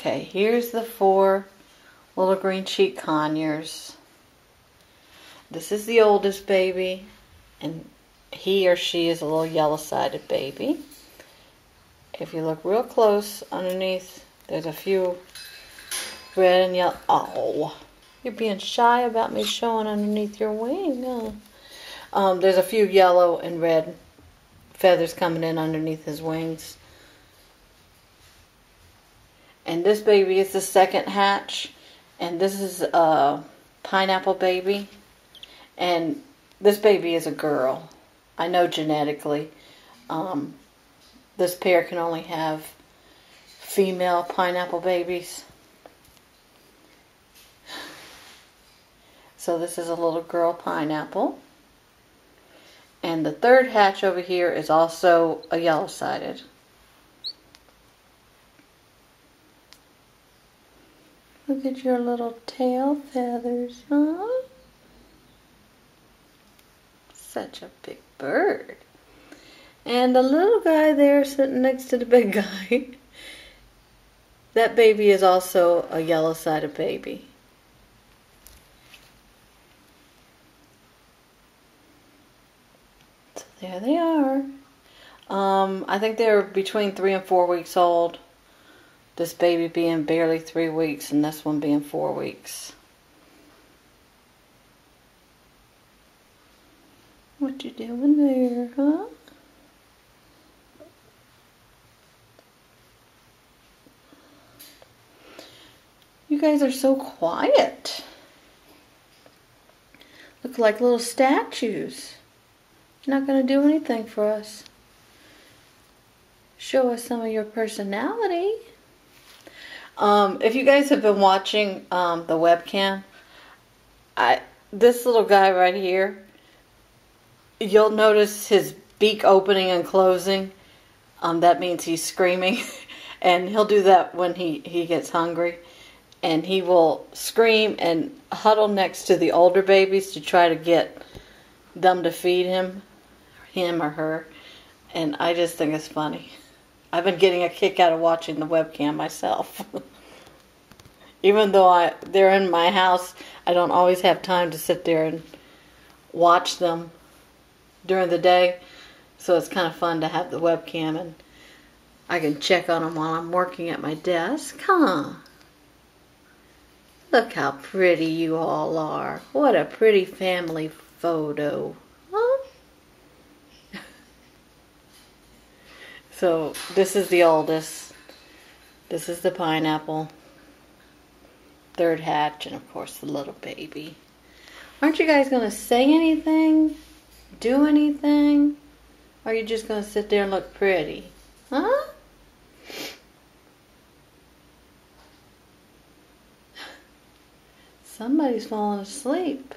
Okay, here's the four little green cheek conures. This is the oldest baby, and he or she is a little yellow-sided baby. If you look real close underneath, there's a few red and yellow. Oh, you're being shy about me showing underneath your wing. Huh? Um, there's a few yellow and red feathers coming in underneath his wings. And this baby is the second hatch. And this is a pineapple baby. And this baby is a girl. I know genetically. Um, this pair can only have female pineapple babies. So this is a little girl pineapple. And the third hatch over here is also a yellow-sided. Look at your little tail feathers, huh? Such a big bird. And the little guy there sitting next to the big guy, that baby is also a yellow-sided baby. So there they are. Um, I think they're between three and four weeks old. This baby being barely three weeks and this one being four weeks. What you doing there, huh? You guys are so quiet. Look like little statues. Not going to do anything for us. Show us some of your personality. Um, if you guys have been watching um, the webcam, I this little guy right here, you'll notice his beak opening and closing. Um, that means he's screaming, and he'll do that when he, he gets hungry. And he will scream and huddle next to the older babies to try to get them to feed him, him or her. And I just think it's funny. I've been getting a kick out of watching the webcam myself. Even though I they're in my house, I don't always have time to sit there and watch them during the day. So it's kind of fun to have the webcam and I can check on them while I'm working at my desk. Huh? Look how pretty you all are. What a pretty family photo. Huh? So this is the oldest. This is the pineapple. Third hatch, and of course the little baby. Aren't you guys going to say anything? Do anything? Or are you just going to sit there and look pretty? Huh? Somebody's falling asleep.